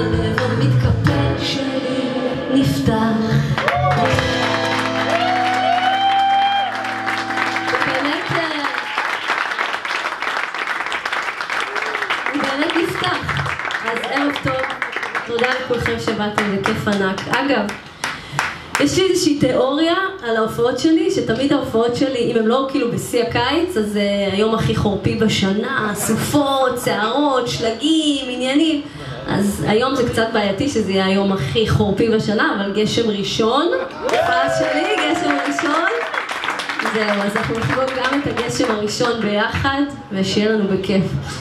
הלב המתקפל שלי נפתח. באמת, הוא באמת נפתח. אז ערב טוב, תודה לכולכם שבאתם, זה כיף ענק. אגב, יש לי איזושהי תיאוריה על ההופעות שלי, שתמיד ההופעות שלי, אם הם לא כאילו בשיא הקיץ, אז זה היום הכי חורפי בשנה, סופות, שערות, שלגים, עניינים. אז היום זה קצת בעייתי שזה יהיה היום הכי חורפי בשנה, אבל גשם ראשון, הופעה שלי, גשם ראשון. זהו, אז אנחנו נחגוג גם את הגשם הראשון ביחד, ושיהיה לנו בכיף.